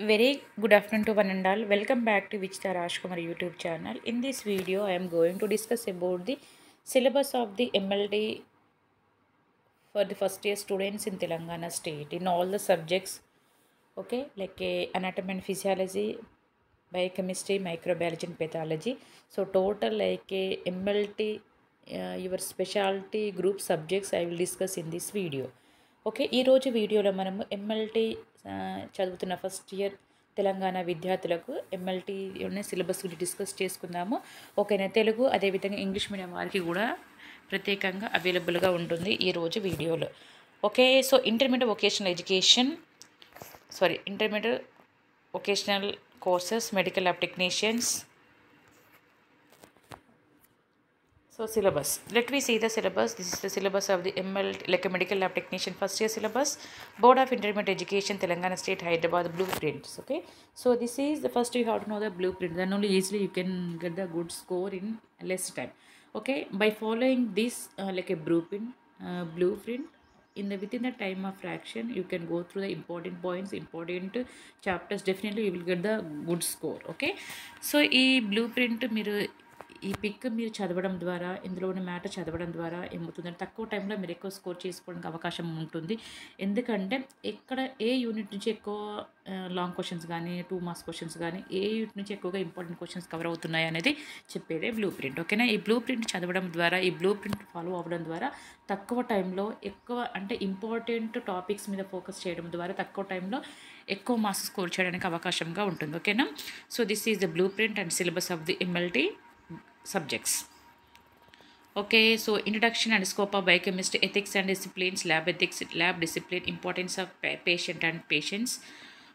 Very good afternoon to one and all. Welcome back to Vichita Rashkumar YouTube channel. In this video, I am going to discuss about the syllabus of the MLD for the first year students in Telangana state in all the subjects. Okay, like uh, anatomy and physiology, biochemistry, microbiology and pathology. So total like uh, eh, MLT, uh, eh, your specialty group subjects I will discuss in this video. Okay ఈరోజు వీడియోలో మనము MLT చదువుతున్న first year Telangana విద్యార్థులకు MLT syllabus గురించి discuss చేసుకుందాము ఓకేనా తెలుగు అదేవిధంగా English medium వారికి కూడా ప్రత్యేకంగా అవైలబుల్గా ఉంటుంది ఈరోజు వీడియోలో okay so intermediate vocational education sorry intermediate vocational courses medical lab technicians So syllabus. Let me see the syllabus. This is the syllabus of the ML like a medical lab technician first year syllabus. Board of Intermediate Education, Telangana State, Hyderabad, blueprints. Okay. So this is the first you have to know the blueprint. Then only easily you can get the good score in less time. Okay. By following this uh, like a blueprint, uh, blueprint in the within the time of fraction you can go through the important points important chapters definitely you will get the good score okay so ee blueprint mirror. ఈ pick మీరు చదవడం ద్వారా ఇందులో ఉన్న matter చదవడం ద్వారా అంటే తక్కువ టైంలో మీరు ఎక్కువ స్కోర్ చేసుకోవడానికి అవకాశం ఉంటుంది ఎందుకంటే ఎక్కడ ఏ యూనిట్ నుంచి ఎక్కువ లాంగ్ క్వశ్చన్స్ కానీ టూ మార్క్స్ క్వశ్చన్స్ కానీ ఏ యూనిట్ నుంచి ఎక్కువగా ఇంపార్టెంట్ క్వశ్చన్స్ కవర్ అవుతున్నాయి అనేది చెప్పేదే బ్లూ ప్రింట్ ఓకేనా ఈ బ్లూ ప్రింట్ చదవడం ద్వారా ఈ బ్లూ ప్రింట్ ఫాలో అవ్వడం ద్వారా తక్కువ టైంలో ఎక్కువ అంటే ఇంపార్టెంట్ టాపిక్స్ మీద ఫోకస్ చేయడం ద్వారా తక్కువ టైంలో ఎక్కువ మార్క్స్ స్కోర్ చేయడానికి అవకాశంగా ఉంటుంది ఓకేనా so this is the blue print and syllabus of the MLT subjects. Okay, so introduction and scope of biochemistry, ethics and disciplines, lab ethics, lab discipline, importance of patient and patients.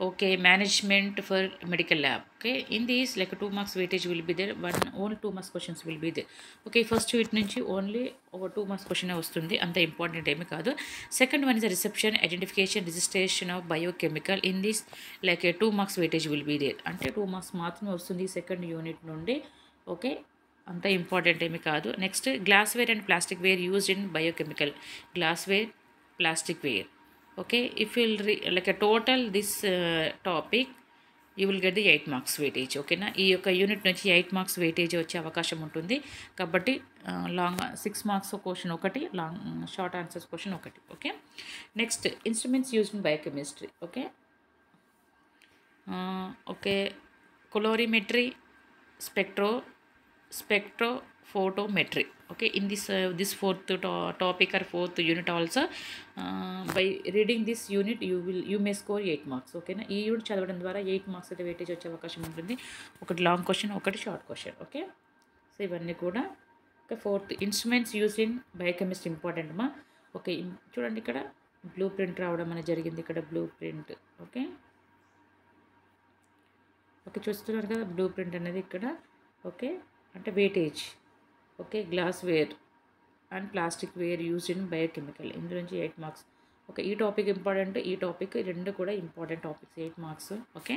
Okay, management for medical lab. Okay, in these like two marks weightage will be there. One only two marks questions will be there. Okay, first two it నుంచి only ఒక two marks question వస్తుంది అంత important ఏమి కాదు second one is reception identification registration of biochemical in this like two marks weightage will be there అంటే two marks మాత్రమే వస్తుంది second unit నుండి ఓకే అంత ఇంపార్టెంట్ ఏమి కాదు next glassware and plastic ware used in biochemical glassware plastic ware okay if will re like total this topic you will get the eight marks weightage ఓకేనా ఈ యొక్క unit నుంచి eight marks weightage వచ్చే అవకాశం ఉంటుంది కాబట్టి లాంగ్ సిక్స్ మార్క్స్ క్వశ్చన్ ఒకటి long short answers question ఒకటి okay next instruments use in biochemistry okay okay colorimetry spectro spectrophotometry okay in this uh, this fourth to topic or fourth unit also uh, by reading this unit you will you may score 8 marks okay ఈ unit చదవడం ద్వారా eight marks అయితే weightage వచ్చే అవకాశం ఉంటుంది ఒకటి long question ఒకటి short question okay so ఇవన్నీ కూడా ఒక fourth instruments use in biochemistry important మా ఓకే చూడండి ఇక్కడ బ్లూ ప్రింట్ రావడం అనేది జరిగింది ఇక్కడ బ్లూ ప్రింట్ ఓకే ఓకే చూస్తున్నారు కదా బ్లూ ప్రింట్ అనేది ఇక్కడ ఓకే అంటే weightage okay glass ware and plastic ware use in biochemical ఇందు నుంచి ఎయిట్ మార్క్స్ ఓకే ఈ టాపిక్ ఇంపార్టెంట్ ఈ టాపిక్ రెండు కూడా important topics eight marks okay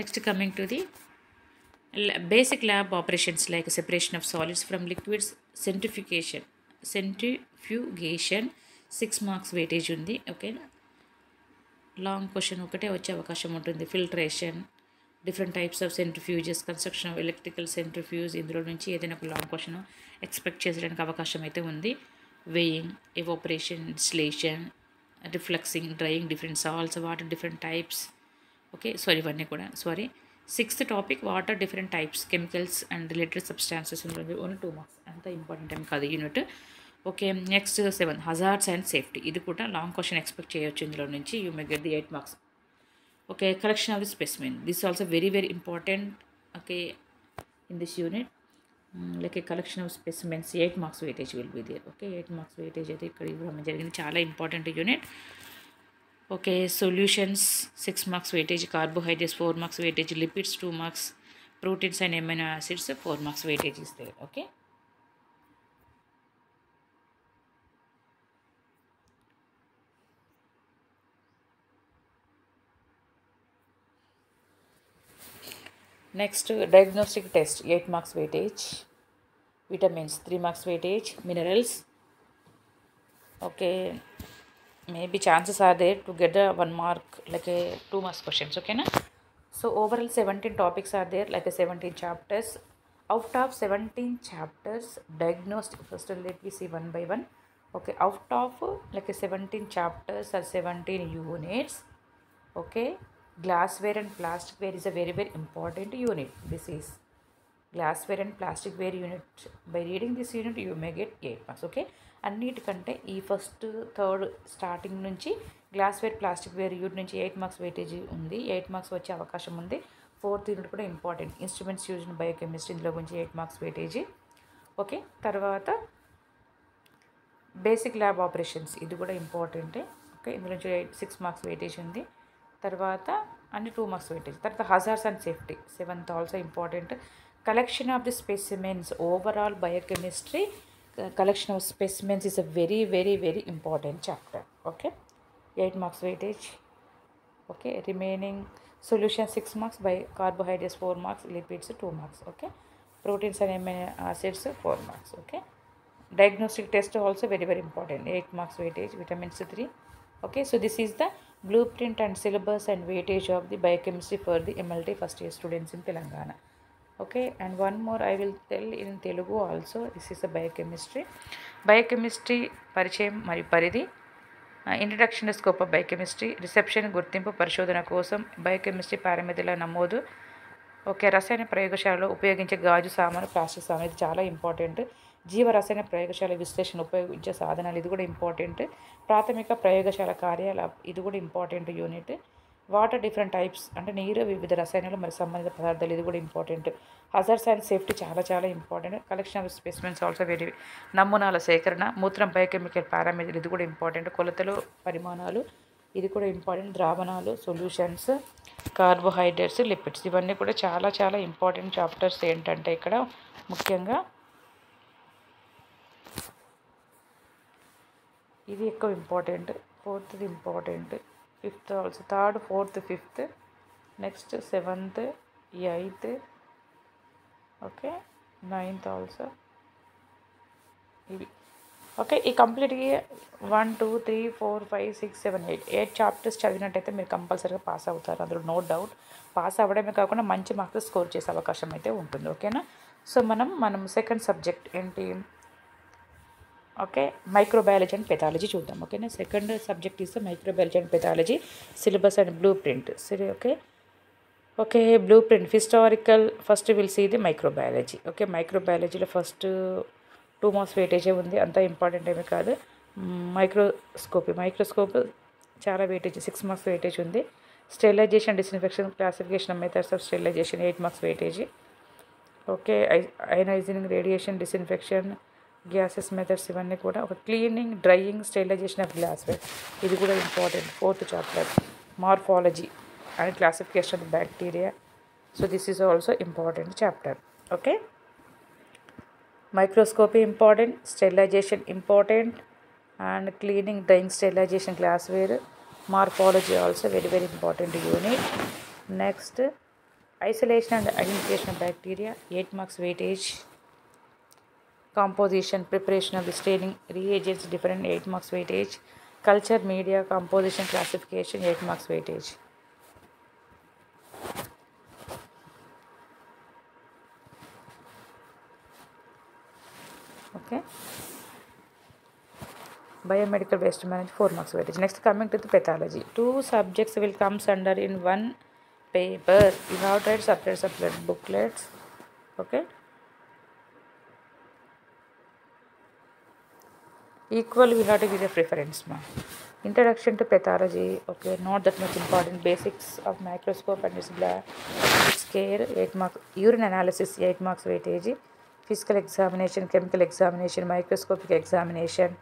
next coming to the basic lab operations like separation of solids from liquids centrification centrifugation six marks weightage ఉంది okay long question ఒకటే వచ్చే అవకాశం ఉంటుంది filtration different types of centrifuges construction of electrical centrifuge ఇందులో నుంచి ఏదైనా ఒక long question expect చేసడానికి అవకాశం అయితే ఉంది weighing evaporation insulation refluxing drying different salts water different types okay sorry ఇవన్నీ కూడా sorry sixth topic water different types chemicals and related substances ఉంటుంది ఓన్లీ టూ మార్క్స్ అంత ఇంపార్టెంట్ ఏం కాదు unit okay next seven hazards and safety ఇది కూడా long question expect చేయొచ్చు ఇందులో నుంచి you may get the eight marks okay collection of the specimen this is also very very important okay in this unit Mm, like a collection of specimens eight marks weightage will be there okay eight marks weightage అయితే ఇక్కడ ఇవ్వడం జరిగింది చాలా important unit okay solutions six marks weightage carbohydrates four marks weightage lipids two marks proteins and amino acids four marks weightage ఇస్తే okay Next, diagnostic test 8 marks weightage, vitamins 3 marks weightage, minerals. Okay, maybe chances are there to get a 1 mark like a 2 marks questions. Okay, na? so overall 17 topics are there like a 17 chapters. Out of 17 chapters, diagnostic first let me see one by one. Okay, out of like a 17 chapters or 17 units. Okay, plastic ware plasticware a very very important unit unit this glass glassware and plastic ware unit by reading this unit you may get eight marks okay అన్నిటికంటే ఈ first third starting నుంచి glassware plastic ware unit నుంచి eight marks weightage ఉంది eight marks వచ్చే అవకాశం ఉంది fourth unit కూడా important instruments use in biochemistry ఇందులో గురించి ఎయిట్ మార్క్స్ వెయిటేజీ ఓకే తర్వాత బేసిక్ ల్యాబ్ ఆపరేషన్స్ ఇది కూడా ఇంపార్టెంటే ఓకే ఇందులో నుంచి ఎయిట్ సిక్స్ మార్క్స్ వెయిటేజ్ ఉంది తర్వాత అన్ని టూ మార్క్స్ వెయిటేజ్ తర్వాత hazards and safety seventh also important collection of the specimens overall biochemistry collection of specimens is a very very very important chapter okay eight marks weightage okay remaining solution six marks by carbohydrates four marks lipids two marks okay proteins and amino acids four marks okay diagnostic test also very very important 8 marks weightage vitamins 3 okay so this is blue print and syllabus and weightage of the biochemistry for the MLT first year students in Telangana okay and one more I will tell in Telugu also this is a biochemistry biochemistry పరిచయం మరియు పరిధి introduction scope of biochemistry reception గుర్తింపు పరిశోధన కోసం biochemistry పారామితుల నమోదు okay రసాయన ప్రయోగశాలలో ఉపయోగించే గాజు సామాను ప్లాస్టిక్ సామాను ఇది చాలా ఇంపార్టెంట్ జీవరసాయన ప్రయోగశాల విశ్లేషణ ఉపయోగించే సాధనాలు ఇది కూడా ఇంపార్టెంట్ ప్రాథమిక ప్రయోగశాల కార్యాల ఇది కూడా important unit water different types అంటే నీరు వివిధ రసాయనాలు మరియు సంబంధిత పదార్థాలు ఇది కూడా ఇంపార్టెంట్ హజర్స్ అండ్ సేఫ్టీ చాలా చాలా important collection of specimens also very నమూనాల సేకరణ మూత్రం బయోకెమికల్ పారామీటర్ ఇది కూడా ఇంపార్టెంట్ కొలతలు పరిమాణాలు ఇది కూడా ఇంపార్టెంట్ ద్రావణాలు సొల్యూషన్స్ కార్బోహైడ్రేట్స్ లిపిడ్స్ ఇవన్నీ కూడా చాలా చాలా ఇంపార్టెంట్ చాప్టర్స్ ఏంటంటే ఇక్కడ ముఖ్యంగా ఇది ఎక్కువ important ఫోర్త్ది important fifth also third fourth fifth next seventh eighth okay ninth also ఇవి ఓకే ఈ కంప్లీట్గా one two three four five six seven eight eight chapters చదివినట్టయితే మీరు కంపల్సరీగా పాస్ అవుతారు అందులో నో డౌట్ పాస్ అవ్వడమే కాకుండా మంచి మార్క్స్ స్కోర్ చేసే అవకాశం అయితే ఉంటుంది ఓకేనా సో మనం మనం సెకండ్ సబ్జెక్ట్ ఏంటి ఓకే మైక్రోబయాలజీ అండ్ పెథాలజీ చూద్దాం ఓకేనా సెకండ్ సబ్జెక్ట్ ఇస్తే microbiology and pathology syllabus and blue print సరే okay okay blue print historical first will see the microbiology okay మైక్రోబయాలజీలో ఫస్ట్ టూ మార్క్స్ వెయిటేజే ఉంది అంత ఇంపార్టెంట్ ఏమీ కాదు మైక్రోస్కోపీ మైక్రోస్కోప్ చాలా వెయిటేజ్ సిక్స్ మార్క్స్ వెయిటేజ్ ఉంది sterilisation disinfection classification methods of sterilisation eight marks weightage okay I ionising radiation disinfection gases methods ఇవన్నీ కూడా ఒక cleaning drying sterilization of glassware ఇది కూడా important fourth chapter morphology and classification of bacteria so this is also important chapter okay microscopy important sterilization important and cleaning drying sterilization glassware morphology also very very important unit next isolation and identification of bacteria eight marks weightage composition, preparation of the staining, reagents, different 8 marks weightage, culture, media, composition, classification, 8 marks weightage. Okay. Biomedical waste management, 4 marks weightage. Next, coming to the pathology. Two subjects will comes under in one paper. You have to tried separate separate booklets. Okay. Equal will not give a preference, ma'am. Introduction to pathology, okay, not that much important. Basics of microscope and its care, 8 marks. Urine analysis, 8 marks weightage. Physical examination, chemical examination, microscopic examination,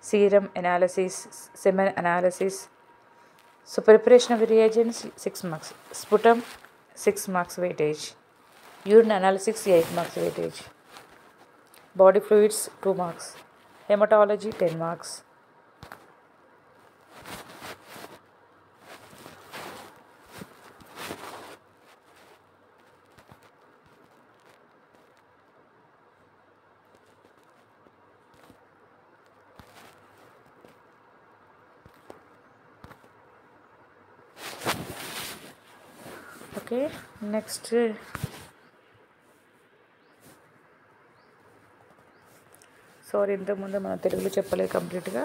serum analysis, semen analysis. So, preparation of the reagents, 6 marks. Sputum, 6 marks weightage. Urine analysis, 8 marks weightage. Body fluids, 2 marks. Hematology 10 marks. okay next sorry ఇంతకుముందు మనం తెలుగులో చెప్పలేదు కంప్లీట్గా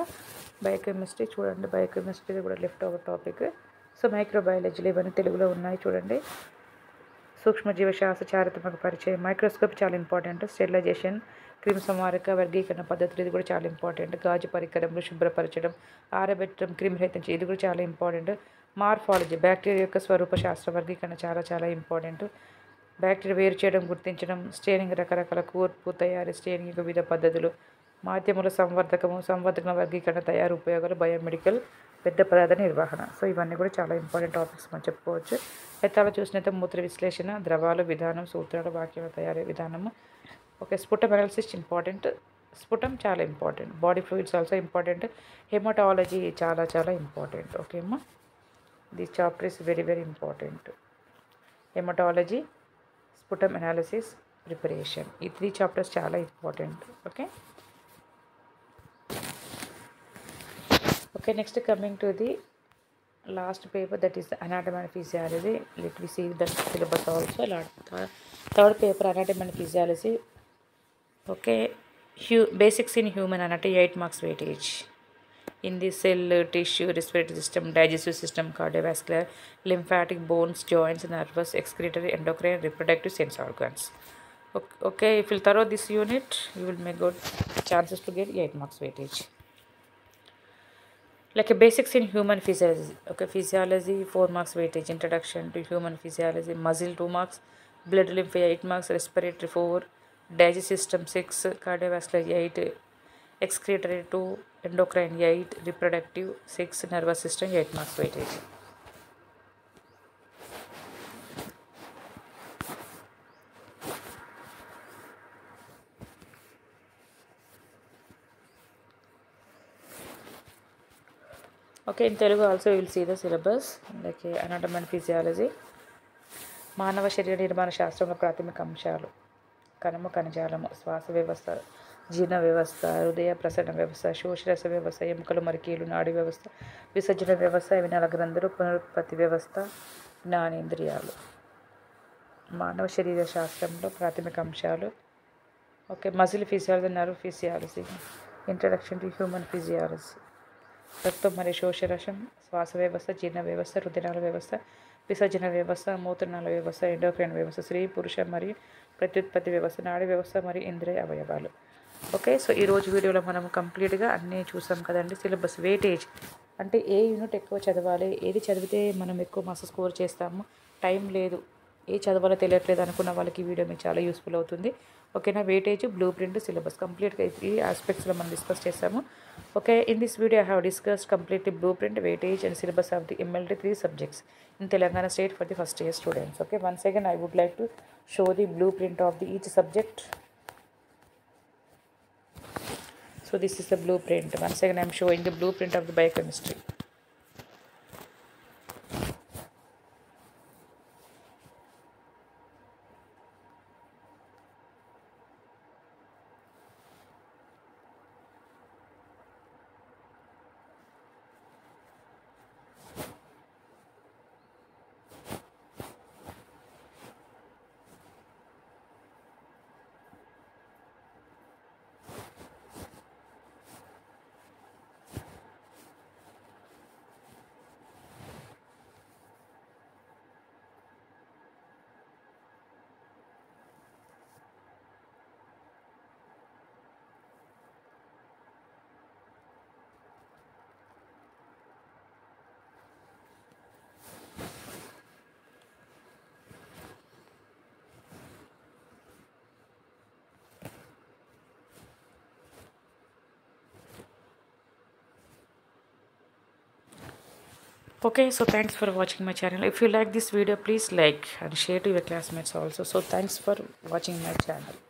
biochemistry చూడండి biochemistry కూడా left ఒక topic so మైక్రోబయాలజీలు ఇవన్నీ తెలుగులో ఉన్నాయి చూడండి సూక్ష్మజీవశాస్త్ర చారిత్మక పరిచయం మైక్రోస్కోప్ చాలా ఇంపార్టెంట్ స్టెరిలైజేషన్ క్రిమి సంహారక వర్గీకరణ పద్ధతులు ఇది కూడా చాలా ఇంపార్టెంట్ గాజు పరికరం శుభ్రపరచడం ఆరబెట్టడం క్రిమిరహితం ఇది కూడా చాలా ఇంపార్టెంట్ మార్ఫాలజీ బ్యాక్టీరియా యొక్క స్వరూప శాస్త్ర వర్గీకరణ చాలా చాలా ఇంపార్టెంట్ బ్యాక్టీరియా వేరు చేయడం గుర్తించడం స్టేనింగ్ రకరకాల కూర్పు తయారీ స్టేనింగ్ యొక్క వివిధ పద్ధతులు మాధ్యముల సంవర్ధకము సంవర్ధకం వర్గీకరణ తయారు ఉపయోగాలు బయోమెడికల్ పెద్ద పదార్థ నిర్వహణ సో ఇవన్నీ కూడా చాలా ఇంపార్టెంట్ టాపిక్స్ మనం చెప్పుకోవచ్చు అయితే అలా చూసినైతే మూత్ర విశ్లేషణ ద్రవాలు విధానం సూత్రాలు వాక్యాల తయారీ విధానము okay sputum analysis important sputum చాలా important body fluids also important hematology చాలా చాలా important ఓకేమ్మా the chapter is very very important hematology sputum analysis preparation ఈ త్రీ చాప్టర్స్ చాలా important okay okay next coming to the last paper that is the anatomy and physiology let me see the syllabus also third paper anatomy and physiology okay basics in human anatomy 8 marks weightage in the cell tissue respiratory system digestive system cardiovascular lymphatic bones joints nervous excretory endocrine reproductive sense organs okay, okay if you thorough this unit you will make good chances to get 8 marks weightage like a basics in human physiology okay physiology 4 marks weightage introduction to human physiology muscle 2 marks blood lymph 8 marks respiratory 4 digestive system 6 cardiovascular 8 excretory 2 endocrine 8 reproductive 6 nervous system 8 marks weightage okay in Telugu also will see the syllabus like anatomy and physiology మానవ శరీర నిర్మాణ శాస్త్రంలో ప్రాథమిక అంశాలు కనుమ కణజాలము శ్వాస వ్యవస్థ జీర్ణ వ్యవస్థ హృదయ ప్రసరణ వ్యవస్థ శోషరస వ్యవస్థ ఎముకలు మరికీలు నాడి వ్యవస్థ విసర్జన వ్యవస్థ వినాల గ్రంథులు పునరుత్పత్తి వ్యవస్థ జ్ఞానేంద్రియాలు మానవ శరీర శాస్త్రంలో ప్రాథమిక అంశాలు okay muscle physiology nerve physiology introduction to human physiology రక్తం మరియు శోషరసం శ్వాస వ్యవస్థ జీర్ణ వ్యవస్థ రుధిరాల వ్యవస్థ విసర్జన వ్యవస్థ మూత్రనాల వ్యవస్థ ఎండోక్రైన్ వ్యవస్థ స్త్రీ పురుష మరియు ప్రత్యుత్పత్తి వ్యవస్థ నాడి వ్యవస్థ మరియు ఇంద్రియ అవయవాలు ఓకే సో ఈరోజు వీడియోలో మనం కంప్లీట్గా అన్నీ చూసాం కదండి సిలబస్ వెయిటేజ్ అంటే ఏ యూనిట్ ఎక్కువ చదవాలి ఏది చదివితే మనం ఎక్కువ మార్క్స్ స్కోర్ చేస్తాము టైం లేదు ఏ చదవాలో తెలియట్లేదు అనుకున్న వాళ్ళకి వీడియో మీకు చాలా యూస్ఫుల్ అవుతుంది ఓకేనా వెయిటేజ్ బ్లూ ప్రింట్ సిలబస్ కంప్లీట్గా ఈ ఆస్పెక్ట్స్లో మనం డిస్కస్ చేస్తాము Okay, in this video I have discussed completely blueprint, weightage and syllabus of the MLT3 subjects in Telangana state for the first year students. Okay, once again I would like to show the blueprint of the each subject. So this is the blueprint. Once again I am showing the blueprint of the biochemistry. okay so thanks for watching my channel if you like this video please like and share to your classmates also so thanks for watching my channel